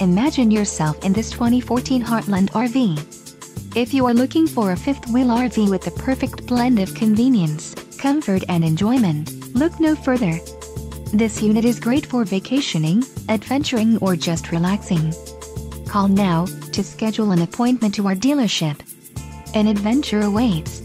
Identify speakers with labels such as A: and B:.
A: Imagine yourself in this 2014 Heartland RV. If you are looking for a fifth-wheel RV with the perfect blend of convenience, comfort and enjoyment, look no further. This unit is great for vacationing, adventuring or just relaxing. Call now to schedule an appointment to our dealership. An adventure awaits.